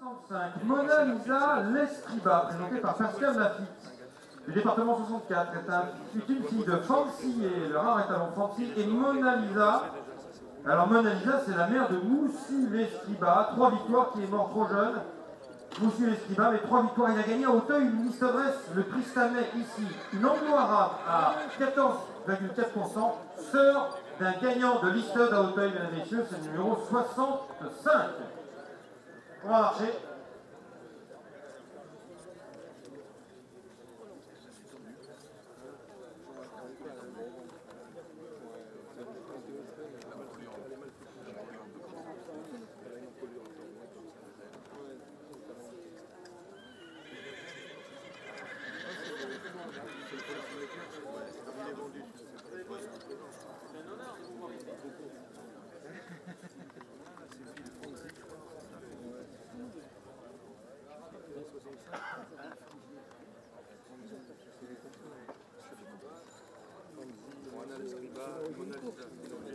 105, Mona Lisa Lescriba, présentée par Pascal Lafitte, du département 64, est, un, est une fille de Fancy, le rare étalon Fancy, et Mona Lisa. Alors Mona Lisa, c'est la mère de Moussi Lescriba, trois victoires, qui est mort trop jeune. Moussi Lescriba, mais trois victoires. Il a gagné à Auteuil une liste adresse, le Tristanet ici, une anglo-arabe à 14,4%, sœur d'un gagnant de listed à Auteuil, mesdames et messieurs, c'est le numéro 65. Ah, sim. Marcher. Mona Lisa, Mona Lisa.